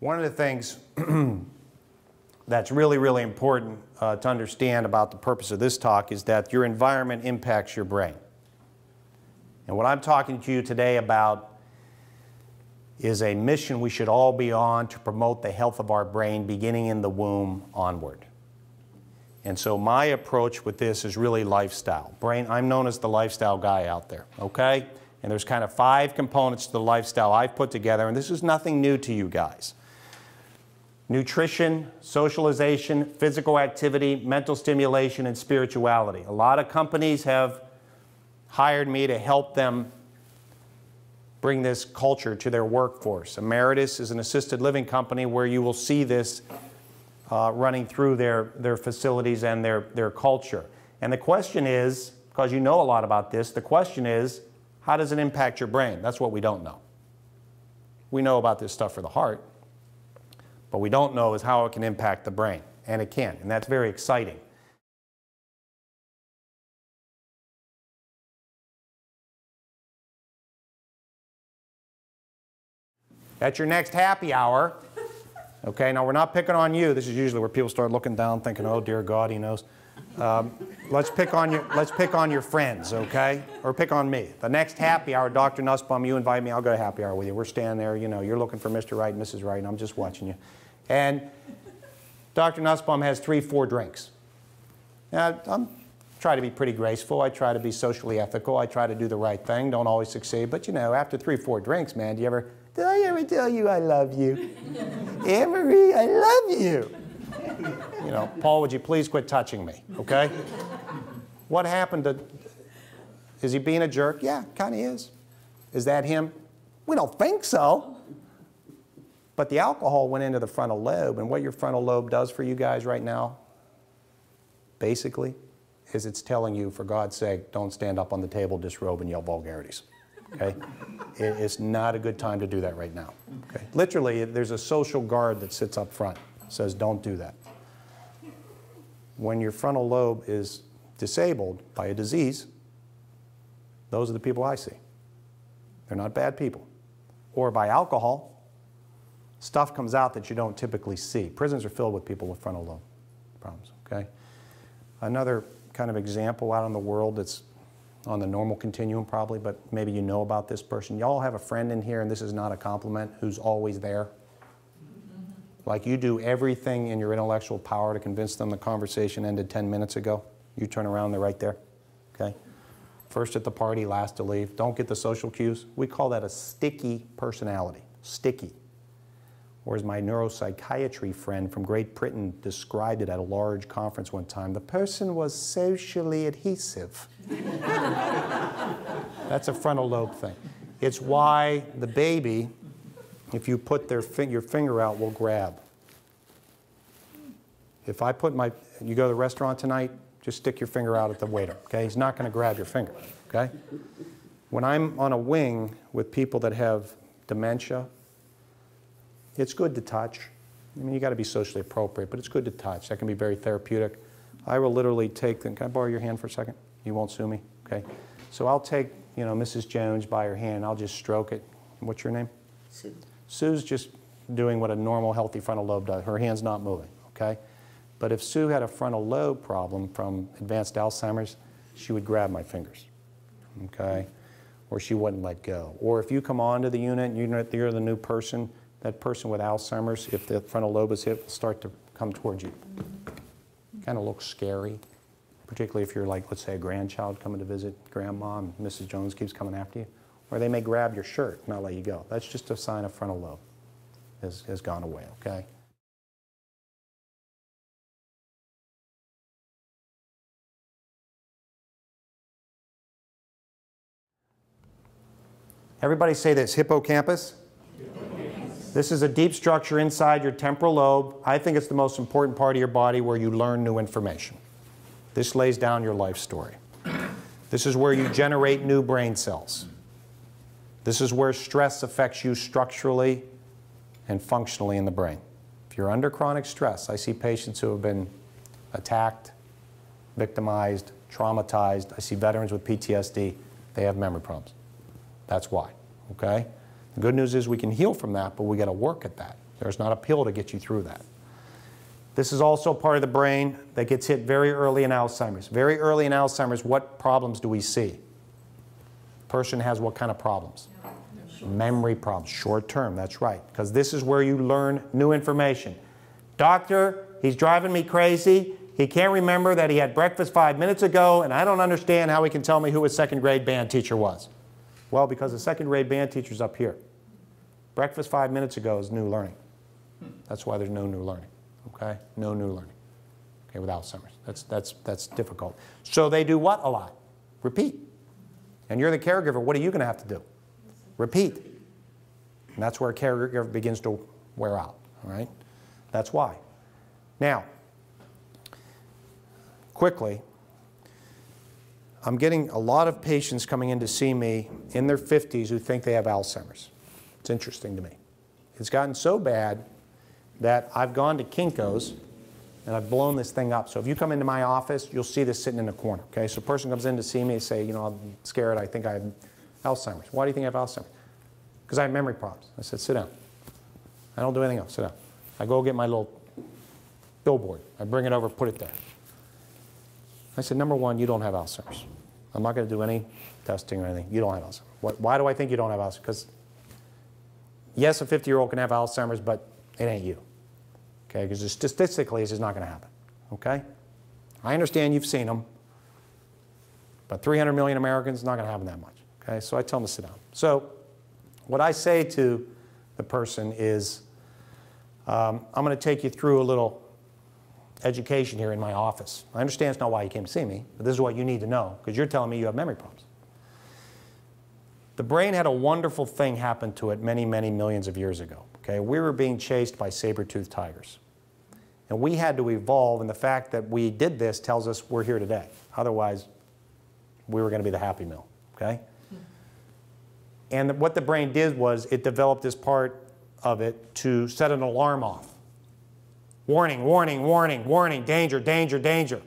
One of the things that's really, really important uh, to understand about the purpose of this talk is that your environment impacts your brain. And what I'm talking to you today about is a mission we should all be on to promote the health of our brain beginning in the womb onward. And so my approach with this is really lifestyle. Brain, I'm known as the lifestyle guy out there, okay? And there's kind of five components to the lifestyle I've put together, and this is nothing new to you guys. Nutrition, socialization, physical activity, mental stimulation, and spirituality. A lot of companies have hired me to help them bring this culture to their workforce. Emeritus is an assisted living company where you will see this uh, running through their, their facilities and their, their culture. And the question is, because you know a lot about this, the question is, how does it impact your brain? That's what we don't know. We know about this stuff for the heart, but we don't know is how it can impact the brain. And it can, and that's very exciting. At your next happy hour, okay, now we're not picking on you. This is usually where people start looking down thinking, oh, dear God, he knows. Um, let's, pick on your, let's pick on your friends, okay? Or pick on me. The next happy hour, Dr. Nussbaum, you invite me, I'll go to happy hour with you. We're standing there, you know, you're looking for Mr. Right and Mrs. Right, and I'm just watching you. And Dr. Nussbaum has three, four drinks. Now, I'm try to be pretty graceful. I try to be socially ethical. I try to do the right thing. Don't always succeed. But, you know, after three, four drinks, man, do you ever did I ever tell you I love you? Anne Marie, I love you. You know, Paul, would you please quit touching me, okay? What happened to, is he being a jerk? Yeah, kind of is. Is that him? We don't think so. But the alcohol went into the frontal lobe, and what your frontal lobe does for you guys right now, basically, is it's telling you, for God's sake, don't stand up on the table, disrobe, and yell vulgarities. Okay? it's not a good time to do that right now. Okay? Literally, there's a social guard that sits up front, says don't do that. When your frontal lobe is disabled by a disease, those are the people I see. They're not bad people. Or by alcohol, stuff comes out that you don't typically see. Prisons are filled with people with frontal lobe problems, okay? Another kind of example out in the world that's on the normal continuum probably, but maybe you know about this person. Y'all have a friend in here, and this is not a compliment, who's always there. Like you do everything in your intellectual power to convince them the conversation ended 10 minutes ago. You turn around, they're right there. Okay? First at the party, last to leave. Don't get the social cues. We call that a sticky personality. Sticky or as my neuropsychiatry friend from Great Britain described it at a large conference one time, the person was socially adhesive. That's a frontal lobe thing. It's why the baby, if you put their fi your finger out, will grab. If I put my, you go to the restaurant tonight, just stick your finger out at the waiter, okay? He's not going to grab your finger, okay? When I'm on a wing with people that have dementia it's good to touch. I mean, you got to be socially appropriate, but it's good to touch. That can be very therapeutic. I will literally take them. Can I borrow your hand for a second? You won't sue me? Okay. So I'll take, you know, Mrs. Jones by her hand. I'll just stroke it. What's your name? Sue. Sue's just doing what a normal, healthy frontal lobe does. Her hand's not moving, okay? But if Sue had a frontal lobe problem from advanced Alzheimer's, she would grab my fingers, okay? Or she wouldn't let go. Or if you come onto the unit and you're the new person, that person with Alzheimer's, if the frontal lobe is hit, will start to come towards you. Kind of looks scary, particularly if you're like, let's say, a grandchild coming to visit grandma and Mrs. Jones keeps coming after you. Or they may grab your shirt and not let you go. That's just a sign of frontal lobe has, has gone away, okay? Everybody say this, hippocampus. This is a deep structure inside your temporal lobe. I think it's the most important part of your body where you learn new information. This lays down your life story. This is where you generate new brain cells. This is where stress affects you structurally and functionally in the brain. If you're under chronic stress, I see patients who have been attacked, victimized, traumatized. I see veterans with PTSD. They have memory problems. That's why, okay? The good news is we can heal from that, but we got to work at that. There's not a pill to get you through that. This is also part of the brain that gets hit very early in Alzheimer's. Very early in Alzheimer's, what problems do we see? Person has what kind of problems? Memory problems, short term, that's right. Because this is where you learn new information. Doctor, he's driving me crazy. He can't remember that he had breakfast five minutes ago, and I don't understand how he can tell me who his second grade band teacher was. Well, because the second grade band teacher's up here. Breakfast five minutes ago is new learning. That's why there's no new learning. Okay? No new learning. Okay, with Alzheimer's. That's, that's, that's difficult. So they do what a lot? Repeat. And you're the caregiver, what are you going to have to do? Repeat. And that's where a caregiver begins to wear out. All right? That's why. Now, quickly, I'm getting a lot of patients coming in to see me in their 50s who think they have Alzheimer's. It's interesting to me. It's gotten so bad that I've gone to Kinko's and I've blown this thing up. So if you come into my office, you'll see this sitting in the corner. Okay, so a person comes in to see me and say, you know, I'm scared. I think I have Alzheimer's. Why do you think I have Alzheimer's? Because I have memory problems. I said, sit down. I don't do anything else. Sit down. I go get my little billboard. I bring it over, put it there. I said, number one, you don't have Alzheimer's. I'm not going to do any testing or anything. You don't have Alzheimer's. Why do I think you don't have Alzheimer's? Because yes, a 50 year old can have Alzheimer's, but it ain't you. Okay? Because statistically, it's just not going to happen. Okay? I understand you've seen them, but 300 million Americans, not going to happen that much. Okay? So I tell them to sit down. So what I say to the person is, um, I'm going to take you through a little education here in my office. I understand it's not why you came to see me, but this is what you need to know because you're telling me you have memory problems. The brain had a wonderful thing happen to it many, many millions of years ago. Okay? We were being chased by saber-toothed tigers. And we had to evolve, and the fact that we did this tells us we're here today. Otherwise, we were going to be the happy meal. Okay? And what the brain did was it developed this part of it to set an alarm off. Warning, warning, warning, warning, danger, danger, danger.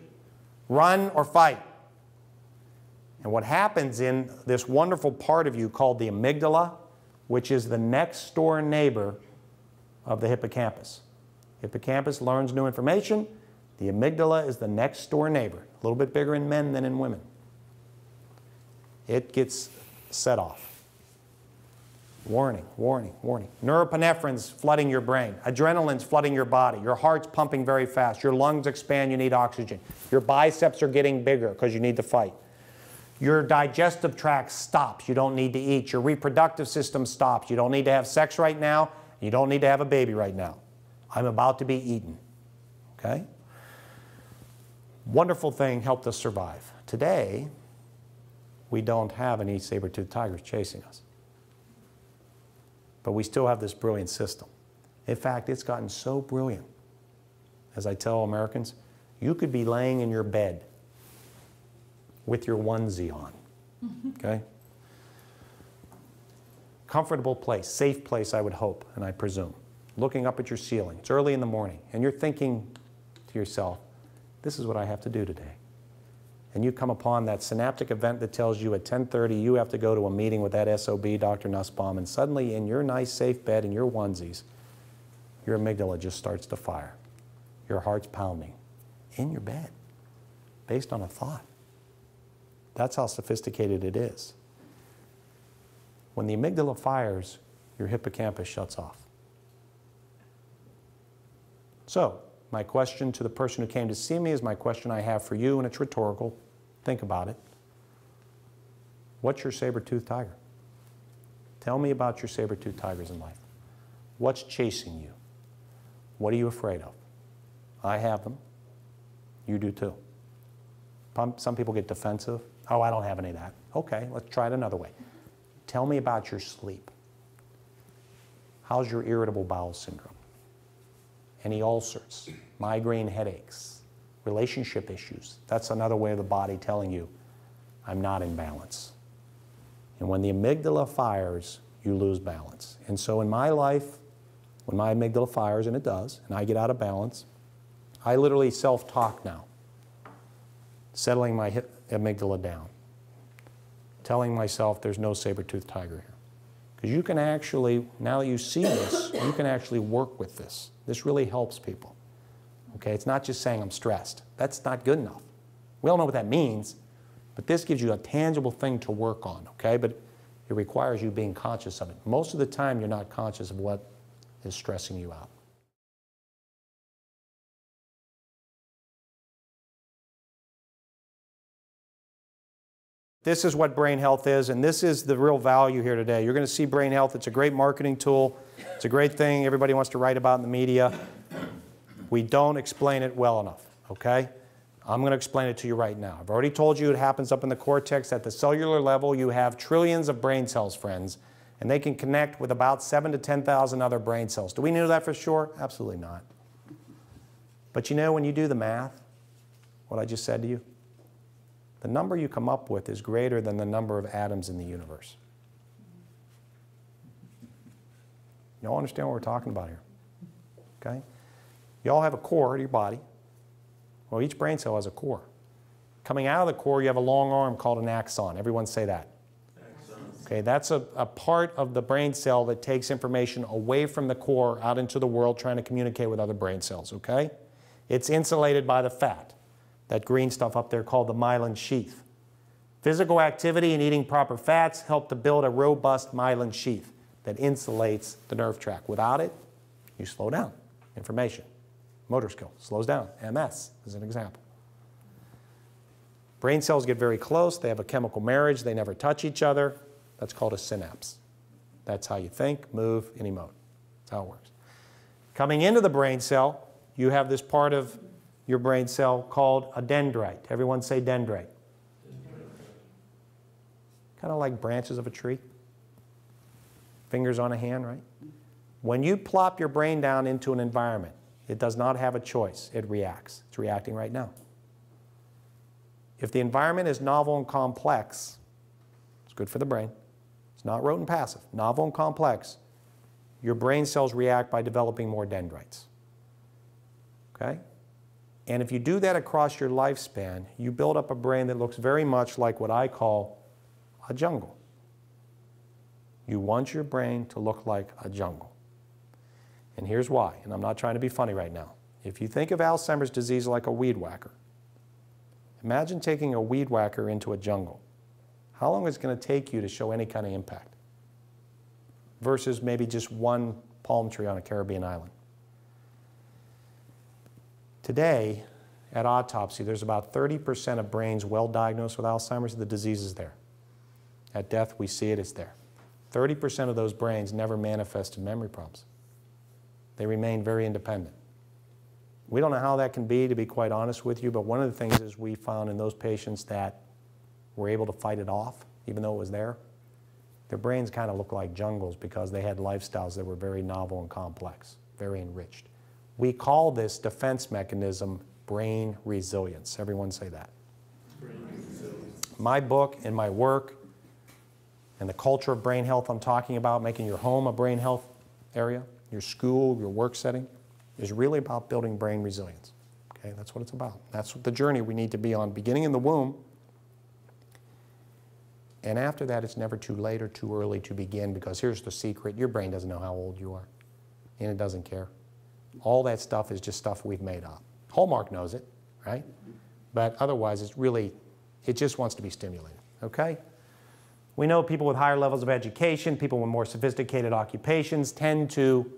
Run or fight. And what happens in this wonderful part of you called the amygdala, which is the next door neighbor of the hippocampus. Hippocampus learns new information. The amygdala is the next door neighbor, a little bit bigger in men than in women. It gets set off. Warning, warning, warning. Norepinephrine's flooding your brain. Adrenaline's flooding your body. Your heart's pumping very fast. Your lungs expand, you need oxygen. Your biceps are getting bigger because you need to fight. Your digestive tract stops. You don't need to eat. Your reproductive system stops. You don't need to have sex right now. You don't need to have a baby right now. I'm about to be eaten. Okay? Wonderful thing helped us survive. Today, we don't have any saber-toothed tigers chasing us. But we still have this brilliant system. In fact, it's gotten so brilliant. As I tell Americans, you could be laying in your bed with your onesie on. Okay? Comfortable place, safe place, I would hope, and I presume. Looking up at your ceiling. It's early in the morning, and you're thinking to yourself, this is what I have to do today. And you come upon that synaptic event that tells you at 10:30 you have to go to a meeting with that SOB, Dr. Nussbaum, and suddenly in your nice safe bed in your onesies, your amygdala just starts to fire. Your heart's pounding in your bed based on a thought. That's how sophisticated it is. When the amygdala fires, your hippocampus shuts off. So, my question to the person who came to see me is my question I have for you, and it's rhetorical. Think about it. What's your saber-toothed tiger? Tell me about your saber-toothed tigers in life. What's chasing you? What are you afraid of? I have them. You do too. Some people get defensive. Oh, I don't have any of that. Okay, let's try it another way. Tell me about your sleep. How's your irritable bowel syndrome? Any ulcers, migraine headaches, relationship issues? That's another way of the body telling you, I'm not in balance. And when the amygdala fires, you lose balance. And so in my life, when my amygdala fires, and it does, and I get out of balance, I literally self talk now, settling my amygdala down telling myself there's no saber-toothed tiger here. Because you can actually, now that you see this, you can actually work with this. This really helps people. Okay, it's not just saying I'm stressed. That's not good enough. We all know what that means, but this gives you a tangible thing to work on, okay? But it requires you being conscious of it. Most of the time, you're not conscious of what is stressing you out. This is what brain health is, and this is the real value here today. You're going to see brain health. It's a great marketing tool. It's a great thing everybody wants to write about in the media. We don't explain it well enough, okay? I'm going to explain it to you right now. I've already told you it happens up in the cortex. At the cellular level, you have trillions of brain cells, friends, and they can connect with about 7 to 10,000 other brain cells. Do we know that for sure? Absolutely not. But you know, when you do the math, what I just said to you, the number you come up with is greater than the number of atoms in the universe. You all understand what we're talking about here? Okay? You all have a core to your body. Well, each brain cell has a core. Coming out of the core, you have a long arm called an axon. Everyone say that. Okay, that's a, a part of the brain cell that takes information away from the core out into the world trying to communicate with other brain cells, okay? It's insulated by the fat that green stuff up there called the myelin sheath. Physical activity and eating proper fats help to build a robust myelin sheath that insulates the nerve tract. Without it, you slow down. Information, motor skill slows down. MS is an example. Brain cells get very close. They have a chemical marriage. They never touch each other. That's called a synapse. That's how you think, move, and emote. That's how it works. Coming into the brain cell, you have this part of your brain cell called a dendrite. Everyone say dendrite. Kind of like branches of a tree. Fingers on a hand, right? When you plop your brain down into an environment, it does not have a choice. It reacts. It's reacting right now. If the environment is novel and complex, it's good for the brain. It's not rote and passive. Novel and complex, your brain cells react by developing more dendrites. Okay? And if you do that across your lifespan, you build up a brain that looks very much like what I call a jungle. You want your brain to look like a jungle. And here's why, and I'm not trying to be funny right now. If you think of Alzheimer's disease like a weed whacker, imagine taking a weed whacker into a jungle. How long is it going to take you to show any kind of impact? Versus maybe just one palm tree on a Caribbean island. Today, at autopsy, there's about 30% of brains well diagnosed with Alzheimer's, the disease is there. At death, we see it, it's there. 30% of those brains never manifested memory problems. They remain very independent. We don't know how that can be, to be quite honest with you, but one of the things is we found in those patients that were able to fight it off, even though it was there, their brains kind of look like jungles because they had lifestyles that were very novel and complex, very enriched. We call this defense mechanism brain resilience. Everyone say that. My book and my work and the culture of brain health I'm talking about, making your home a brain health area, your school, your work setting, is really about building brain resilience. Okay, that's what it's about. That's the journey we need to be on, beginning in the womb. And after that, it's never too late or too early to begin because here's the secret your brain doesn't know how old you are, and it doesn't care. All that stuff is just stuff we've made up. Hallmark knows it, right? But otherwise, it's really, it just wants to be stimulated, okay? We know people with higher levels of education, people with more sophisticated occupations tend to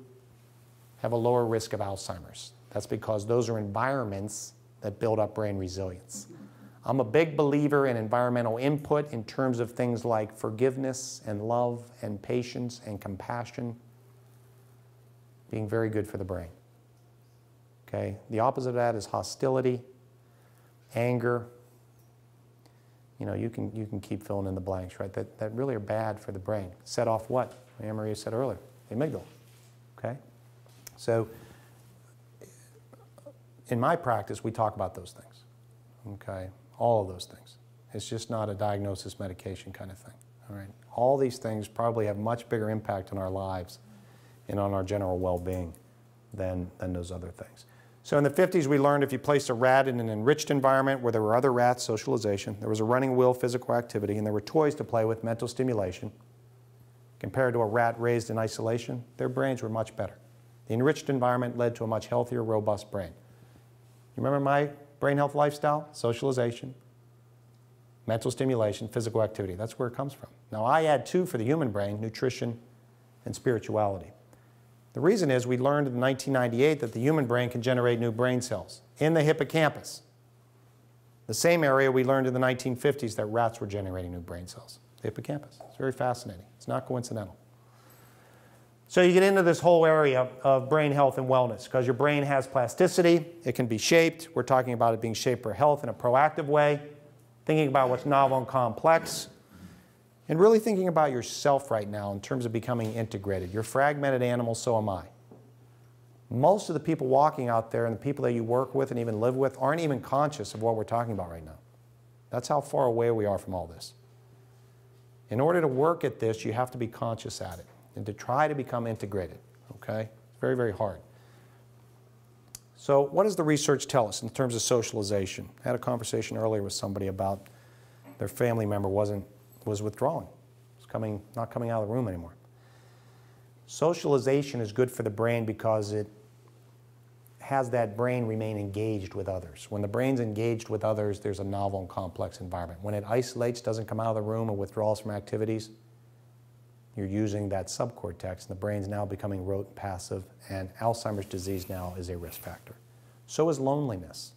have a lower risk of Alzheimer's. That's because those are environments that build up brain resilience. I'm a big believer in environmental input in terms of things like forgiveness and love and patience and compassion being very good for the brain. Okay? The opposite of that is hostility, anger. You know, you can, you can keep filling in the blanks, right? That, that really are bad for the brain. Set off what? Anne Maria said earlier, the amygdala. Okay? So, in my practice, we talk about those things. Okay? All of those things. It's just not a diagnosis medication kind of thing. All right? All these things probably have much bigger impact on our lives and on our general well-being than, than those other things. So in the 50s, we learned if you placed a rat in an enriched environment where there were other rats, socialization, there was a running wheel, physical activity, and there were toys to play with, mental stimulation, compared to a rat raised in isolation, their brains were much better. The enriched environment led to a much healthier, robust brain. You remember my brain health lifestyle? Socialization, mental stimulation, physical activity. That's where it comes from. Now, I add two for the human brain nutrition and spirituality. The reason is we learned in 1998 that the human brain can generate new brain cells in the hippocampus. The same area we learned in the 1950s that rats were generating new brain cells, the hippocampus. It's very fascinating. It's not coincidental. So you get into this whole area of brain health and wellness because your brain has plasticity. It can be shaped. We're talking about it being shaped for health in a proactive way, thinking about what's novel and complex, and really thinking about yourself right now in terms of becoming integrated. You're fragmented animal, so am I. Most of the people walking out there and the people that you work with and even live with aren't even conscious of what we're talking about right now. That's how far away we are from all this. In order to work at this, you have to be conscious at it and to try to become integrated, okay? Very, very hard. So what does the research tell us in terms of socialization? I had a conversation earlier with somebody about their family member wasn't, was withdrawing, It's coming, not coming out of the room anymore. Socialization is good for the brain because it has that brain remain engaged with others. When the brain's engaged with others, there's a novel and complex environment. When it isolates, doesn't come out of the room, or withdraws from activities, you're using that subcortex, and the brain's now becoming rote and passive, and Alzheimer's disease now is a risk factor. So is loneliness.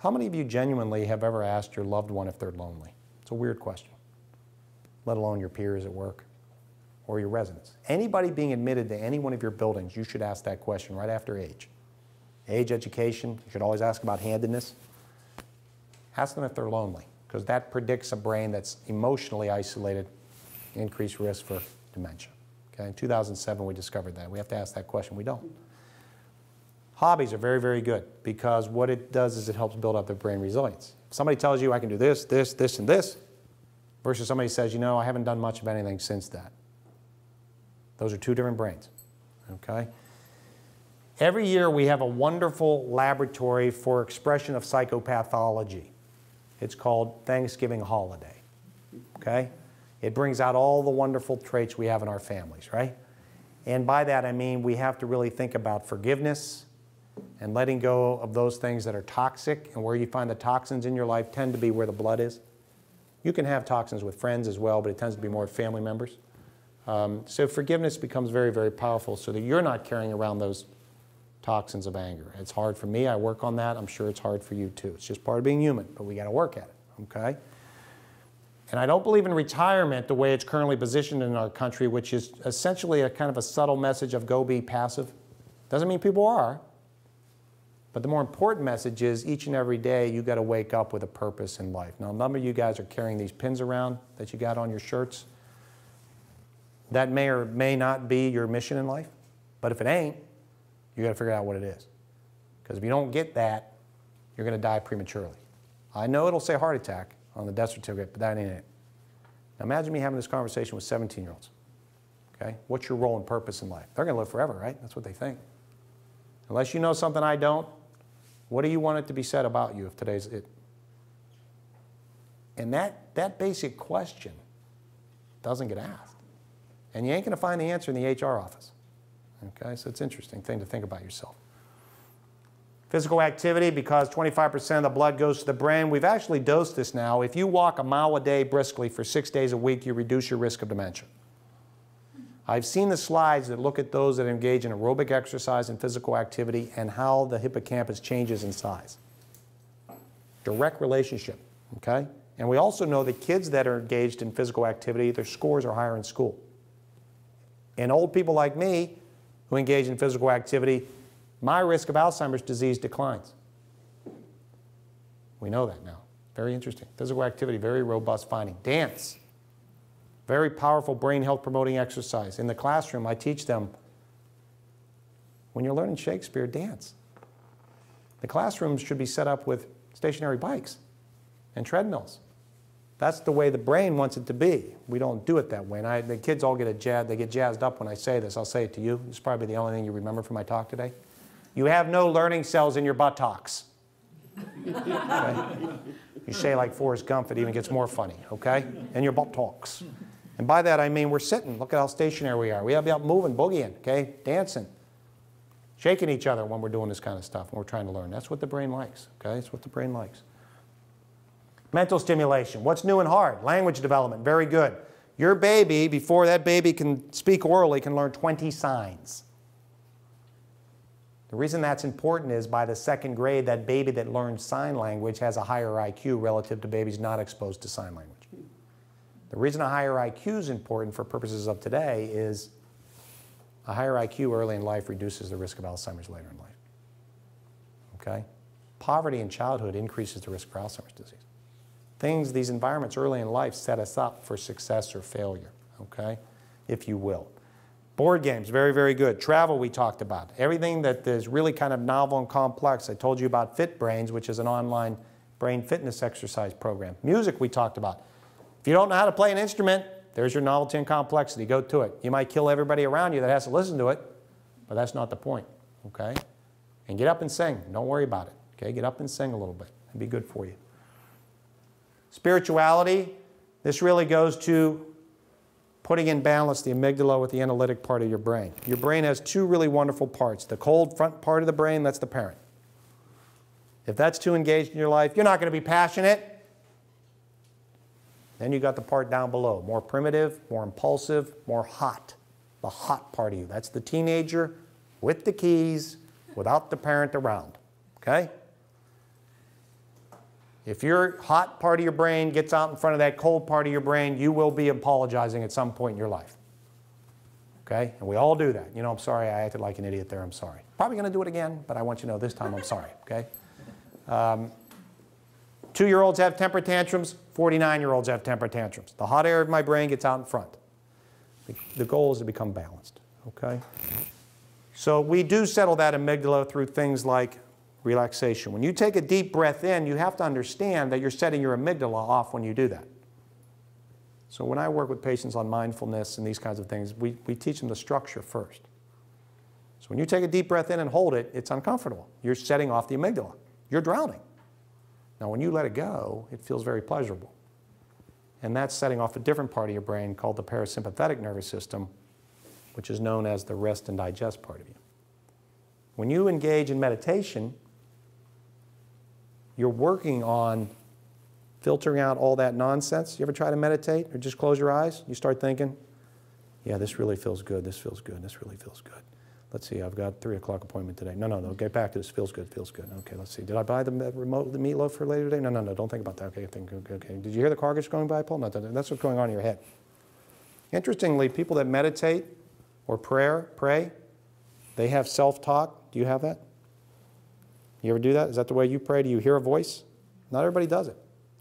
How many of you genuinely have ever asked your loved one if they're lonely? It's a weird question, let alone your peers at work or your residents. Anybody being admitted to any one of your buildings, you should ask that question right after age age, education. You should always ask about handedness. Ask them if they're lonely, because that predicts a brain that's emotionally isolated, increased risk for dementia. Okay? In 2007, we discovered that. We have to ask that question. We don't. Hobbies are very, very good because what it does is it helps build up their brain resilience. If somebody tells you I can do this, this, this, and this, versus somebody says, you know, I haven't done much of anything since that. Those are two different brains. Okay? Every year we have a wonderful laboratory for expression of psychopathology. It's called Thanksgiving Holiday. Okay? It brings out all the wonderful traits we have in our families, right? And by that I mean we have to really think about forgiveness and letting go of those things that are toxic and where you find the toxins in your life tend to be where the blood is. You can have toxins with friends as well, but it tends to be more family members. Um, so forgiveness becomes very, very powerful so that you're not carrying around those toxins of anger. It's hard for me. I work on that. I'm sure it's hard for you too. It's just part of being human, but we got to work at it, okay? And I don't believe in retirement the way it's currently positioned in our country, which is essentially a kind of a subtle message of go be passive. Doesn't mean people are. But the more important message is each and every day you got to wake up with a purpose in life. Now, a number of you guys are carrying these pins around that you got on your shirts. That may or may not be your mission in life. But if it ain't, you got to figure out what it is. Because if you don't get that, you're going to die prematurely. I know it'll say heart attack on the death certificate, but that ain't it. Now imagine me having this conversation with 17 year olds. Okay? What's your role and purpose in life? They're going to live forever, right? That's what they think. Unless you know something I don't, what do you want it to be said about you if today's it? And that, that basic question doesn't get asked. And you ain't going to find the answer in the HR office. Okay, so it's an interesting thing to think about yourself. Physical activity, because 25% of the blood goes to the brain. We've actually dosed this now. If you walk a mile a day briskly for six days a week, you reduce your risk of dementia. I've seen the slides that look at those that engage in aerobic exercise and physical activity and how the hippocampus changes in size. Direct relationship, okay? And we also know that kids that are engaged in physical activity, their scores are higher in school. And old people like me, who engage in physical activity, my risk of Alzheimer's disease declines. We know that now. Very interesting. Physical activity, very robust finding. Dance, very powerful brain health promoting exercise. In the classroom, I teach them when you're learning Shakespeare, dance. The classrooms should be set up with stationary bikes and treadmills. That's the way the brain wants it to be. We don't do it that way. And I, the kids all get a jazz, they get jazzed up when I say this. I'll say it to you. It's probably the only thing you remember from my talk today. You have no learning cells in your buttocks. Okay? You say like Forrest Gump, it even gets more funny, okay? In your buttocks. And by that I mean we're sitting. Look at how stationary we are. We have to be out moving, boogieing, okay, dancing, shaking each other when we're doing this kind of stuff, when we're trying to learn. That's what the brain likes, okay? That's what the brain likes. Mental stimulation. What's new and hard? Language development. Very good. Your baby, before that baby can speak orally, can learn 20 signs. The reason that's important is by the second grade, that baby that learns sign language has a higher IQ relative to babies not exposed to sign language. The reason a higher IQ is important for purposes of today is a higher IQ early in life reduces the risk of Alzheimer's later in life. Okay? Poverty in childhood increases the risk for Alzheimer's disease. Things, these environments early in life set us up for success or failure, okay? If you will. Board games, very, very good. Travel, we talked about. Everything that is really kind of novel and complex. I told you about FitBrains, which is an online brain fitness exercise program. Music, we talked about. You don't know how to play an instrument, there's your novelty and complexity. Go to it. You might kill everybody around you that has to listen to it, but that's not the point, okay? And get up and sing. Don't worry about it, okay? Get up and sing a little bit. It'd be good for you. Spirituality, this really goes to putting in balance the amygdala with the analytic part of your brain. Your brain has two really wonderful parts. The cold front part of the brain, that's the parent. If that's too engaged in your life, you're not going to be passionate. Then you got the part down below, more primitive, more impulsive, more hot. The hot part of you. That's the teenager with the keys, without the parent around. Okay? If your hot part of your brain gets out in front of that cold part of your brain, you will be apologizing at some point in your life. Okay? And we all do that. You know, I'm sorry I acted like an idiot there. I'm sorry. Probably going to do it again, but I want you to know this time I'm sorry. Okay? Um, Two year olds have temper tantrums, 49 year olds have temper tantrums. The hot air of my brain gets out in front. The, the goal is to become balanced. Okay? So we do settle that amygdala through things like relaxation. When you take a deep breath in, you have to understand that you're setting your amygdala off when you do that. So when I work with patients on mindfulness and these kinds of things, we, we teach them the structure first. So when you take a deep breath in and hold it, it's uncomfortable. You're setting off the amygdala. You're drowning. Now when you let it go, it feels very pleasurable. And that's setting off a different part of your brain called the parasympathetic nervous system, which is known as the rest and digest part of you. When you engage in meditation, you're working on filtering out all that nonsense. You ever try to meditate or just close your eyes? You start thinking, yeah, this really feels good, this feels good, this really feels good. Let's see, I've got 3 o'clock appointment today. No, no, no, get back to this. Feels good, feels good. Okay, let's see. Did I buy the remote, the meatloaf for later today? No, no, no, don't think about that. Okay, think, okay, okay. Did you hear the car just going by, Paul? No, that's what's going on in your head. Interestingly, people that meditate or prayer, pray, they have self-talk. Do you have that? You ever do that? Is that the way you pray? Do you hear a voice? Not everybody does it.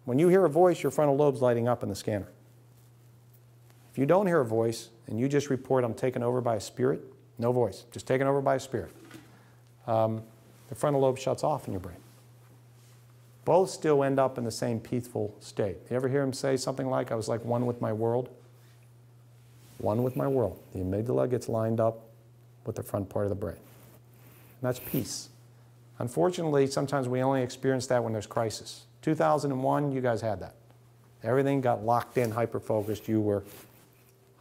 When you hear a voice, your frontal lobe's lighting up in the scanner. If you don't hear a voice and you just report, I'm taken over by a spirit, no voice, just taken over by a spirit, um, the frontal lobe shuts off in your brain. Both still end up in the same peaceful state. You ever hear him say something like, I was like one with my world? One with my world. The amygdala gets lined up with the front part of the brain. And that's peace. Unfortunately, sometimes we only experience that when there's crisis. 2001, you guys had that. Everything got locked in, hyper-focused. You were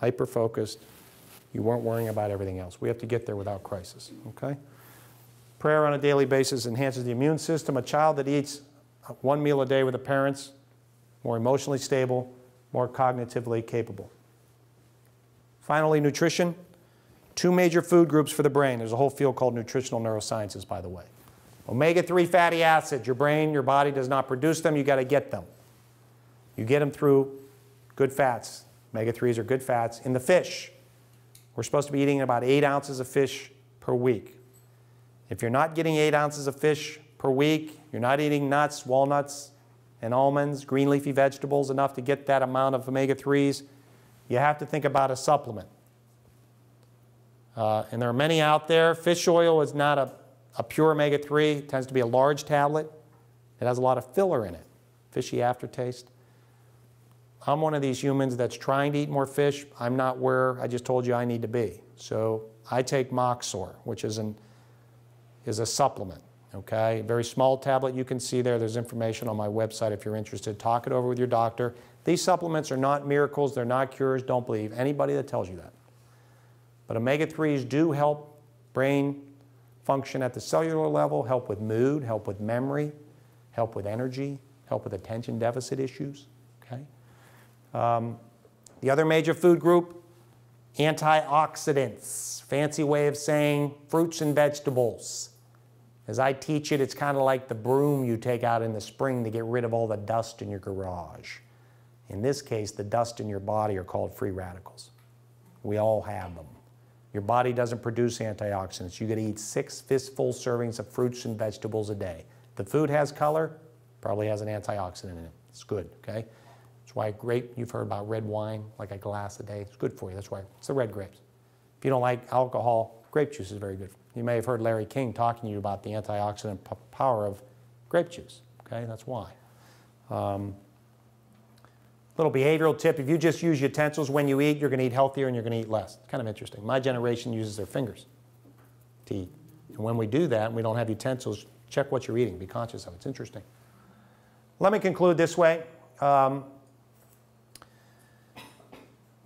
hyper-focused. You weren't worrying about everything else. We have to get there without crisis, okay? Prayer on a daily basis enhances the immune system. A child that eats one meal a day with the parents, more emotionally stable, more cognitively capable. Finally, nutrition. Two major food groups for the brain. There's a whole field called nutritional neurosciences, by the way. Omega-3 fatty acids, your brain, your body does not produce them, you got to get them. You get them through good fats. Omega-3s are good fats in the fish. We're supposed to be eating about eight ounces of fish per week. If you're not getting eight ounces of fish per week, you're not eating nuts, walnuts, and almonds, green leafy vegetables enough to get that amount of omega-3s, you have to think about a supplement. Uh, and there are many out there. Fish oil is not a a pure omega-3 it tends to be a large tablet. It has a lot of filler in it, fishy aftertaste. I'm one of these humans that's trying to eat more fish. I'm not where I just told you I need to be. So I take Moxxor, which is, an, is a supplement, Okay, very small tablet you can see there. There's information on my website if you're interested. Talk it over with your doctor. These supplements are not miracles, they're not cures. Don't believe anybody that tells you that. But omega 3s do help brain function at the cellular level, help with mood, help with memory, help with energy, help with attention deficit issues. Okay? Um, the other major food group, antioxidants. Fancy way of saying fruits and vegetables. As I teach it, it's kind of like the broom you take out in the spring to get rid of all the dust in your garage. In this case, the dust in your body are called free radicals. We all have them. Your body doesn't produce antioxidants. You got to eat six fistful servings of fruits and vegetables a day. The food has color, probably has an antioxidant in it. It's good, okay? Why grape, you've heard about red wine, like a glass a day. It's good for you. That's why it's the red grapes. If you don't like alcohol, grape juice is very good. You may have heard Larry King talking to you about the antioxidant power of grape juice, okay? That's why. Um, Little behavioral tip, if you just use utensils when you eat, you're going to eat healthier and you're going to eat less. It's kind of interesting. My generation uses their fingers to eat. And when we do that and we don't have utensils, check what you're eating. Be conscious of it. It's interesting. Let me conclude this way. Um,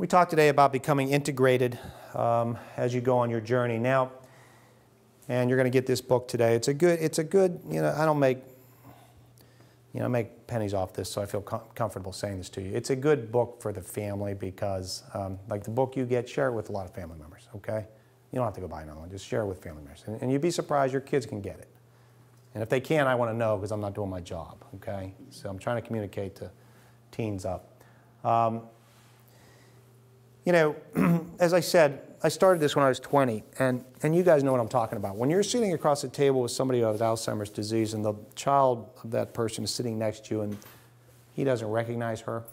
we talked today about becoming integrated um, as you go on your journey. Now, and you're going to get this book today. It's a good, it's a good, you know, I don't make you know, make pennies off this, so I feel com comfortable saying this to you. It's a good book for the family because, um, like the book you get, share it with a lot of family members, okay? You don't have to go buy another one, just share it with family members. And, and you'd be surprised your kids can get it. And if they can, I want to know because I'm not doing my job, okay? So I'm trying to communicate to teens up. Um, you know, as I said, I started this when I was 20, and, and you guys know what I'm talking about. When you're sitting across the table with somebody who has Alzheimer's disease and the child of that person is sitting next to you and he doesn't recognize her,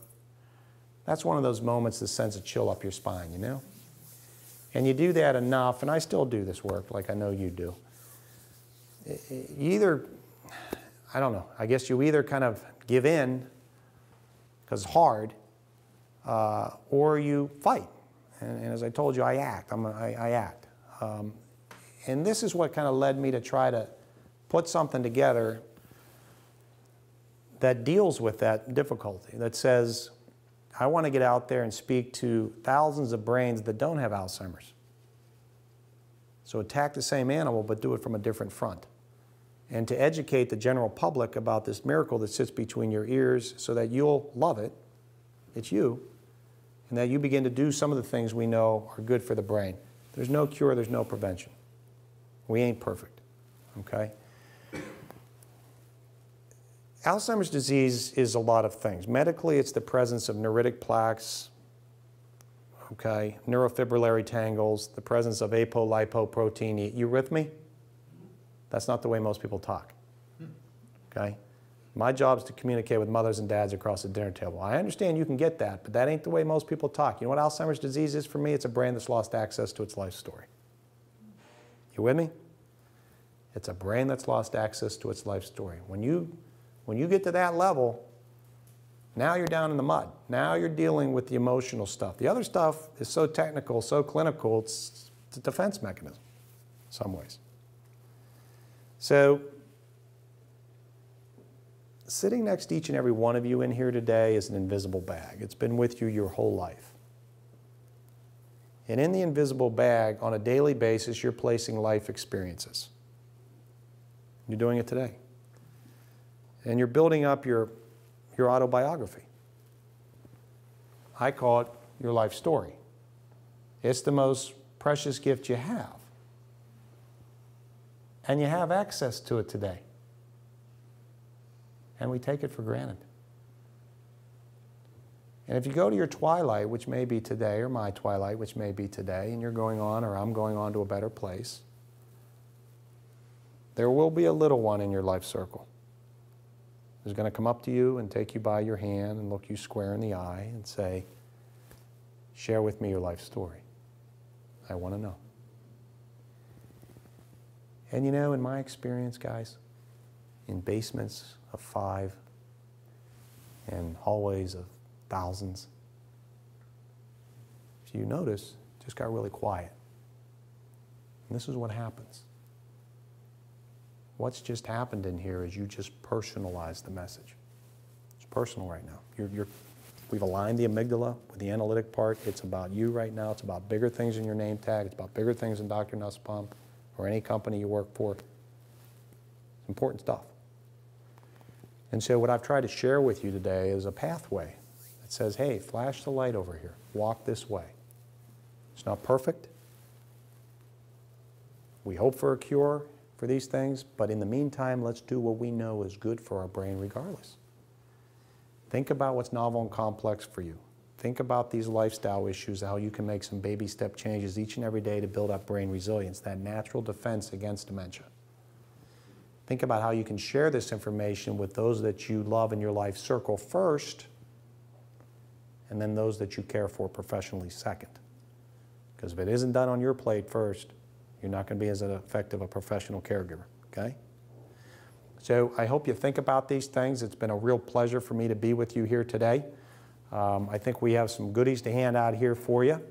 that's one of those moments that sends a chill up your spine, you know? And you do that enough, and I still do this work like I know you do. You either, I don't know, I guess you either kind of give in because it's hard, uh, or you fight and, and as I told you, I act. I'm a, I, I act. Um, and this is what kind of led me to try to put something together that deals with that difficulty, that says, I want to get out there and speak to thousands of brains that don't have Alzheimer's. So attack the same animal, but do it from a different front. And to educate the general public about this miracle that sits between your ears so that you'll love it. It's you and that you begin to do some of the things we know are good for the brain. There's no cure, there's no prevention. We ain't perfect, okay? Alzheimer's disease is a lot of things. Medically, it's the presence of neuritic plaques, okay, neurofibrillary tangles, the presence of apolipoprotein. You with me? That's not the way most people talk, okay? My job is to communicate with mothers and dads across the dinner table. I understand you can get that, but that ain't the way most people talk. You know what Alzheimer's disease is for me? It's a brain that's lost access to its life story. You with me? It's a brain that's lost access to its life story. When you, when you get to that level, now you're down in the mud. Now you're dealing with the emotional stuff. The other stuff is so technical, so clinical, it's, it's a defense mechanism in some ways. So sitting next to each and every one of you in here today is an invisible bag. It's been with you your whole life. And in the invisible bag, on a daily basis, you're placing life experiences. You're doing it today. And you're building up your, your autobiography. I call it your life story. It's the most precious gift you have. And you have access to it today and we take it for granted. And if you go to your twilight, which may be today, or my twilight, which may be today, and you're going on, or I'm going on to a better place, there will be a little one in your life circle who's going to come up to you and take you by your hand and look you square in the eye and say, Share with me your life story. I want to know. And you know, in my experience, guys, in basements of five and hallways of thousands. If you notice, it just got really quiet. And this is what happens. What's just happened in here is you just personalized the message. It's personal right now. You're, you're, we've aligned the amygdala with the analytic part. It's about you right now. It's about bigger things in your name tag. It's about bigger things in Dr. Nussbaum or any company you work for. It's important stuff. And so what I've tried to share with you today is a pathway that says, hey, flash the light over here. Walk this way. It's not perfect. We hope for a cure for these things, but in the meantime, let's do what we know is good for our brain regardless. Think about what's novel and complex for you. Think about these lifestyle issues, how you can make some baby step changes each and every day to build up brain resilience, that natural defense against dementia. Think about how you can share this information with those that you love in your life circle first, and then those that you care for professionally second. Because if it isn't done on your plate first, you're not going to be as effective a professional caregiver, okay? So I hope you think about these things. It's been a real pleasure for me to be with you here today. Um, I think we have some goodies to hand out here for you.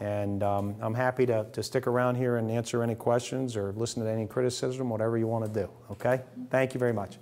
And um, I'm happy to, to stick around here and answer any questions or listen to any criticism, whatever you want to do, okay? Thank you very much.